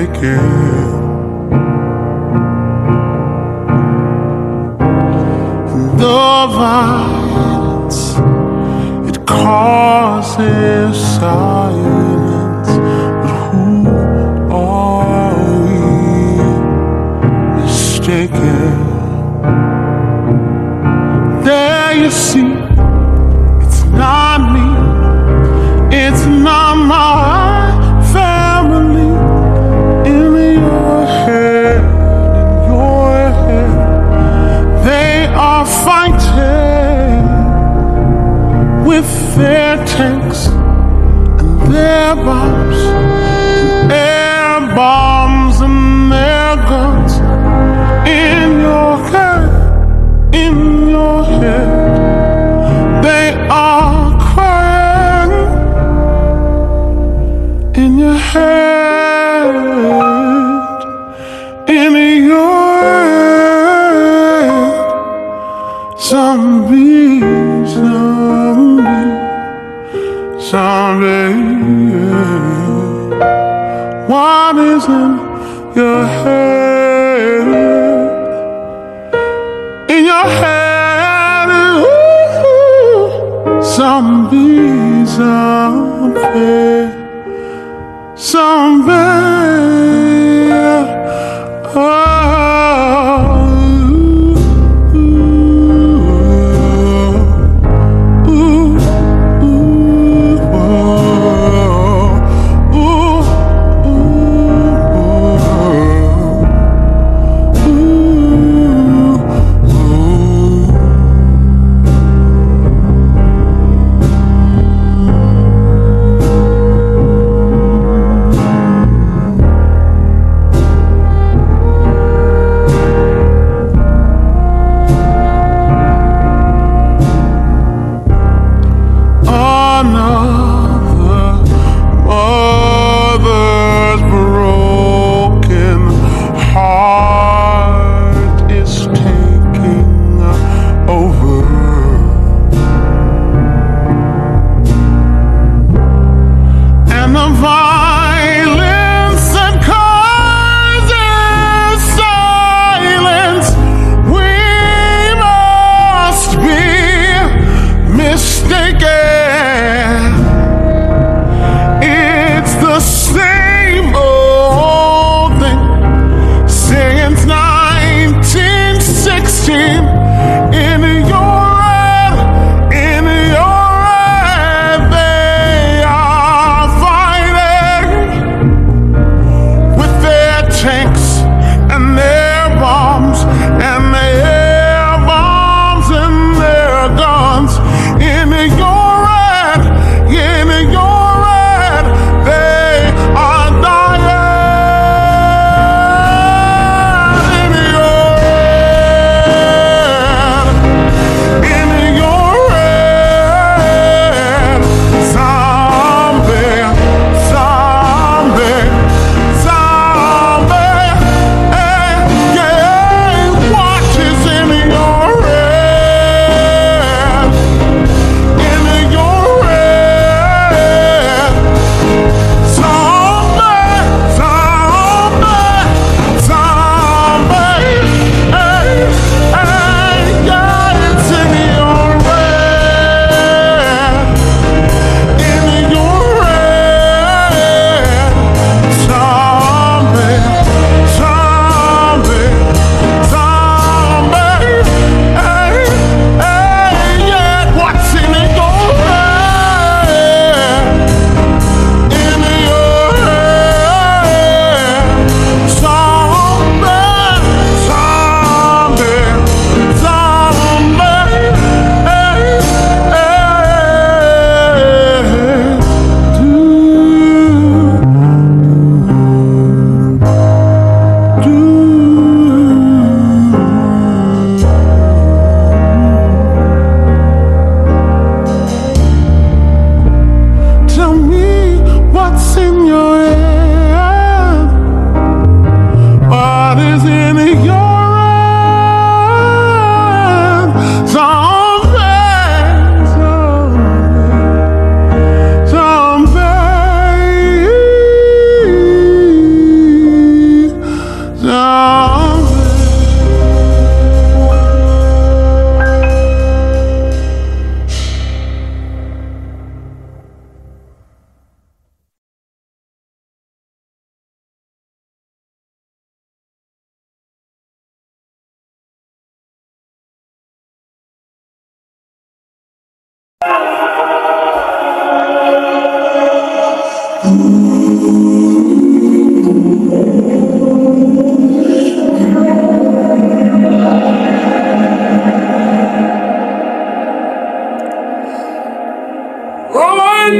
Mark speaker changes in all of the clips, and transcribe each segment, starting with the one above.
Speaker 1: again. The violence it causes us. with their tanks and their bombs. far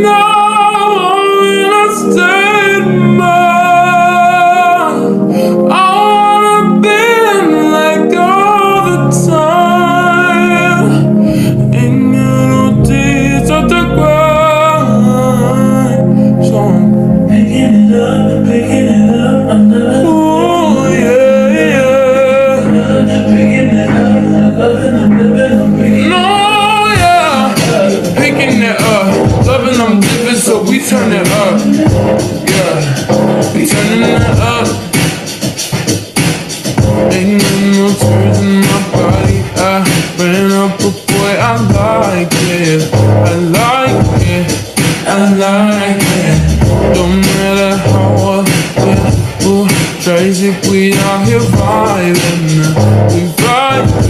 Speaker 1: know I'm stay. I think we are here vibing. We vibe.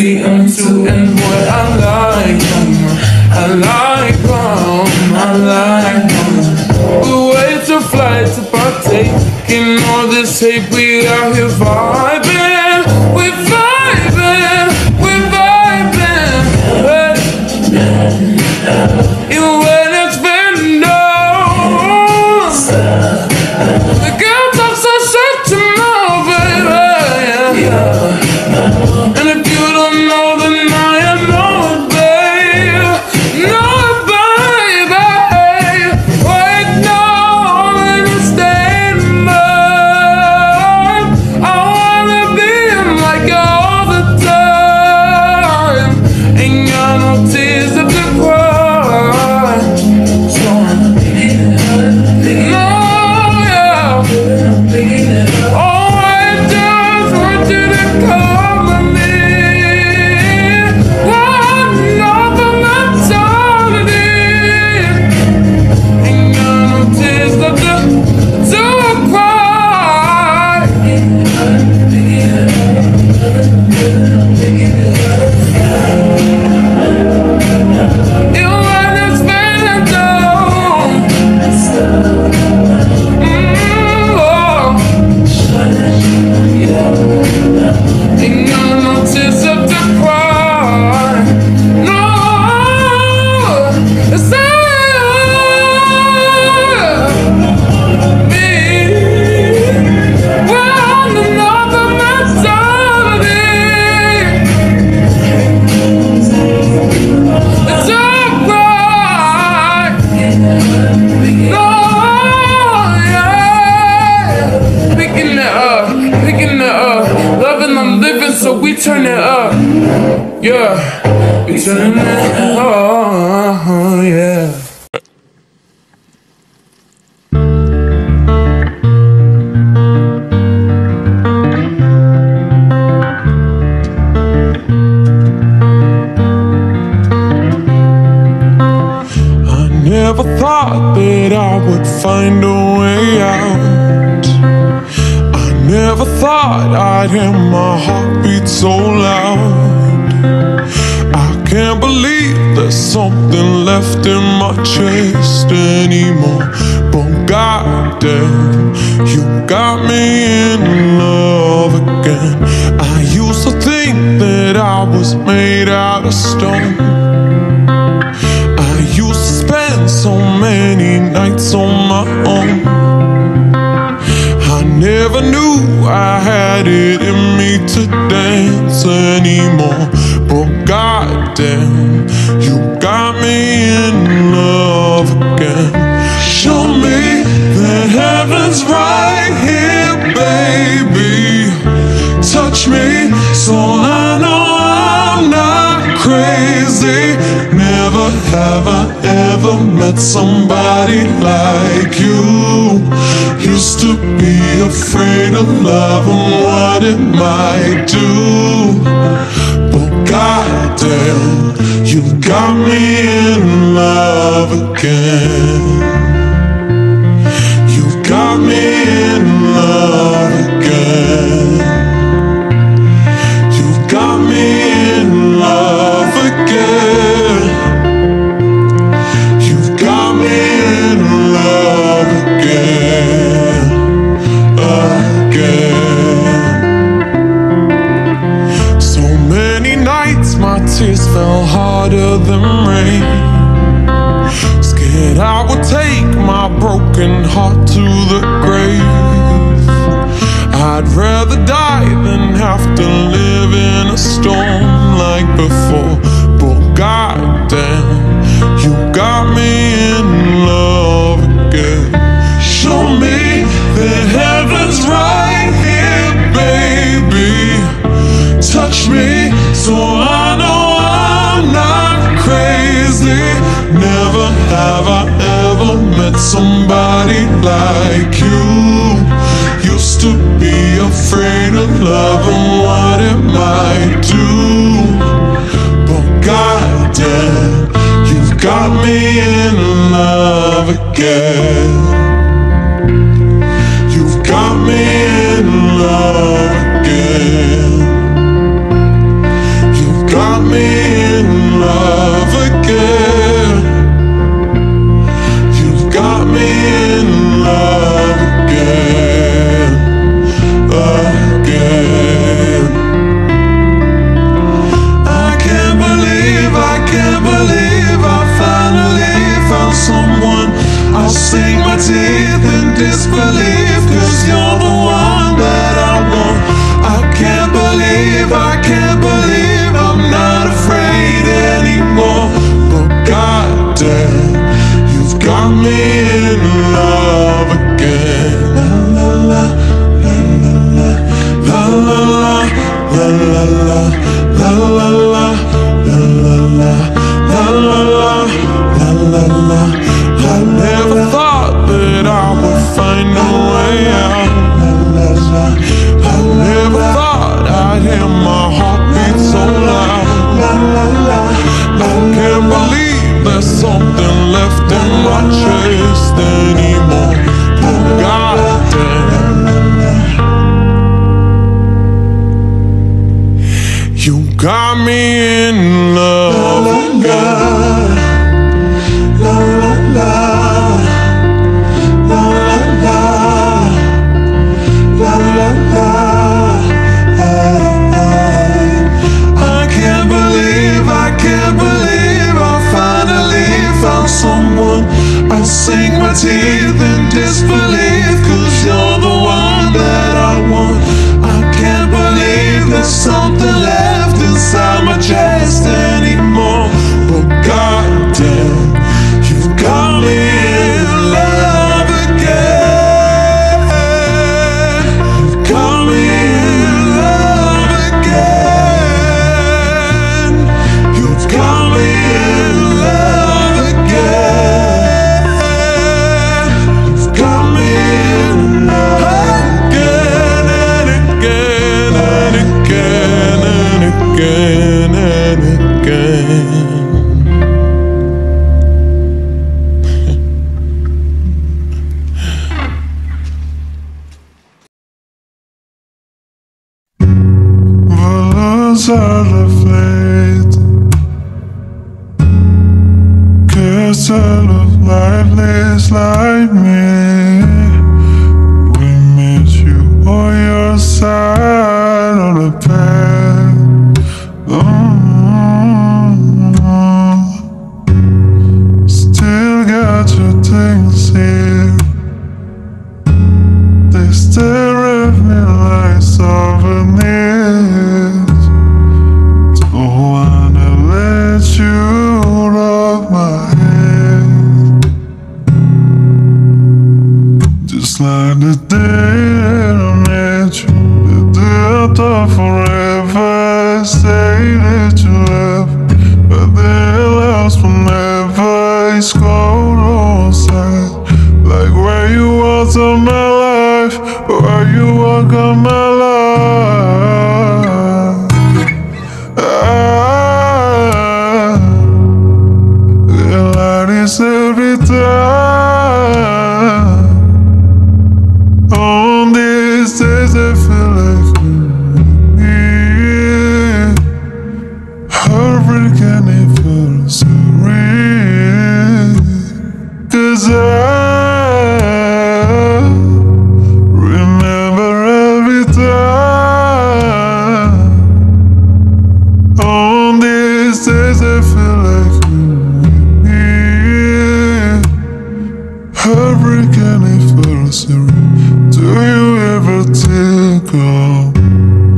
Speaker 1: see I'm what I like. I like them, I like them We wait to fly to partake in all this hate We are here vibing, we vibing, we vibing. Hey. Yeah. It's an oh, yeah. I never thought that I would find a way out. I never thought I'd hear my heart beat so loud believe there's something
Speaker 2: left in my chest anymore. But goddamn, you got me in love again. I used to think that I was made out of stone. I used to spend so many nights on my own. I never knew I had it in me to dance anymore. Oh goddamn, you got me in love again. Show me that heaven's right here, baby. Touch me so I know I'm not crazy. Never have I ever met somebody like you. Used to be afraid of love and what it might do goddamn, you've got me in love again. You've got me again.
Speaker 3: of lifeless like me. We you on your side the path. on my life? Why you walk on my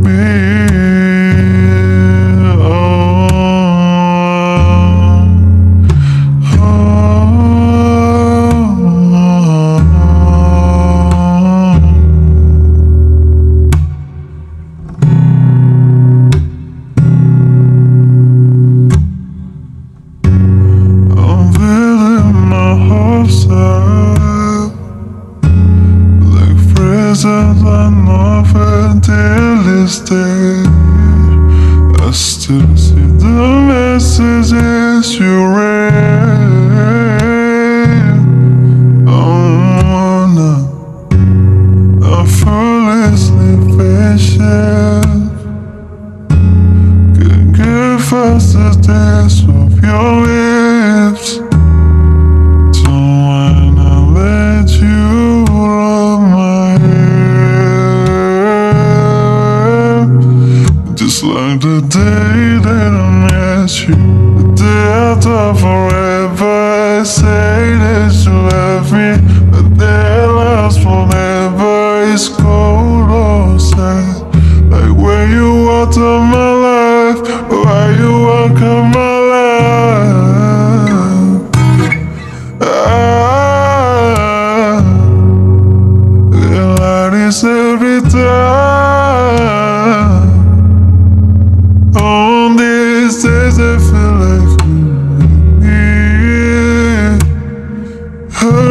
Speaker 3: me. first steps of your.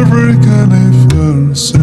Speaker 3: every kind of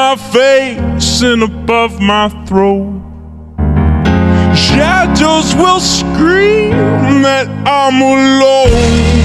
Speaker 2: my face and above my throat. Shadows will scream that I'm alone.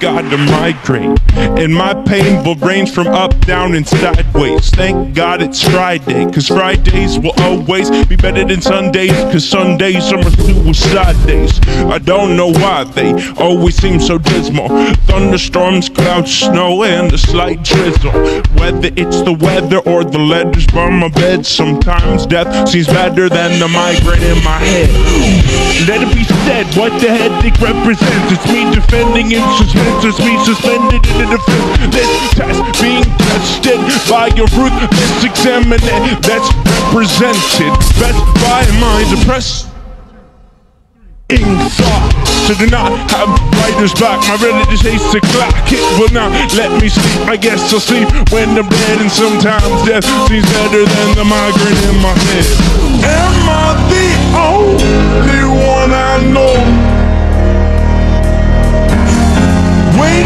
Speaker 2: Go.
Speaker 4: God to migrate, And my pain will range from up, down, and sideways. Thank God it's Friday, cause Fridays will always be better than Sundays, cause Sundays are my suicide days. I don't know why they always seem so dismal. Thunderstorms, clouds, snow, and a slight drizzle. Whether it's the weather or the letters by my bed, sometimes death seems better than the migraine in my head. Let it be said what the headache represents. It's me defending its suspense it's me suspended in a defense. This test being tested by a ruthless examiner that's represented best by my depressed thought to do not have writer's block. My relative hates to clock. It will not let me sleep. I guess I'll sleep when I'm dead, and sometimes death seems better than the migraine in my head.
Speaker 2: Am I the only one I know?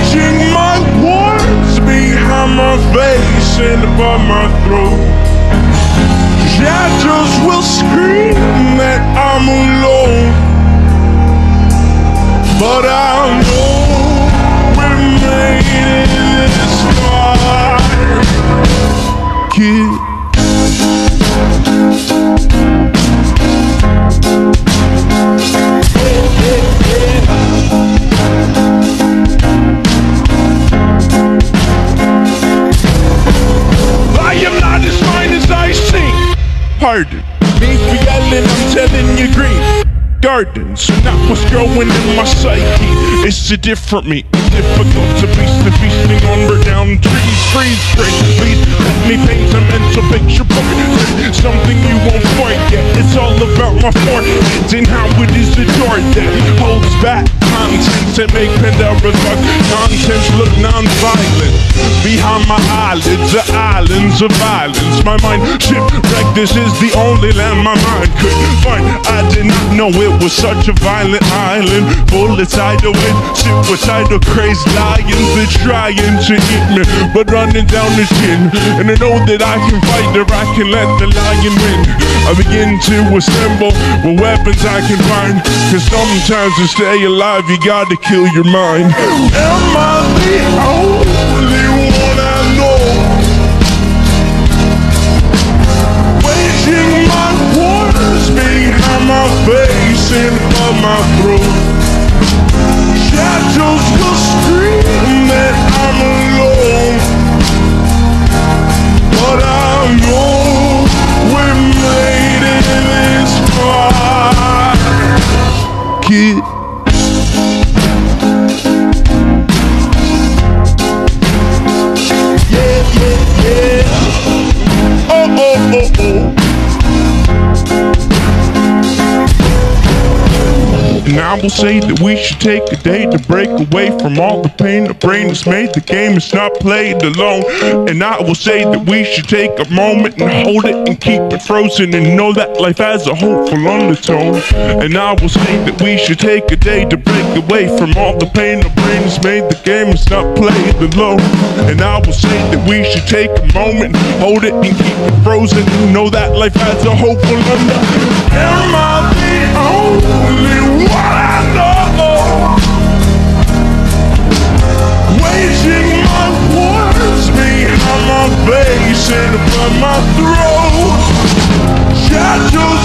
Speaker 2: Waging my wars behind my face and above my throat. Shadows will scream that I'm alone.
Speaker 4: Gardens not what's growing in my psyche. It's a different me. Difficult to be the feasting on burnt down trees. Freeze, break, please let me paint a mental picture. Portrait, something you won't forget. It's all about my forehead and how it is adored that holds back content to make Pandora's box contents look non-violent. Behind my eyelids are islands of violence. My mind shipwrecked. This is the only land my mind could find. I did not know it was such a violent island full of tidal wind, suicidal crazed lions that trying to eat me, but running down the chin. And I know that I can fight or I can let the lion win. I begin to assemble what weapons I can find. Cause sometimes to stay alive, you gotta kill your mind.
Speaker 2: Am I the only one I know? Waging my wars behind my face and above my throat. Shadows will scream
Speaker 4: Will say that we should take a day to break away from all the pain the brain has made. The game is not played alone. And I will say that we should take a moment and hold it and keep it frozen and know that life has a hopeful undertone. And I will say that we should take a day to break away from all the pain the brain has made. The game is not played alone. And I will say that we should take a moment, and hold it and keep it frozen. and Know that life has a hopeful undertone.
Speaker 2: Am I the only my throat. Shadows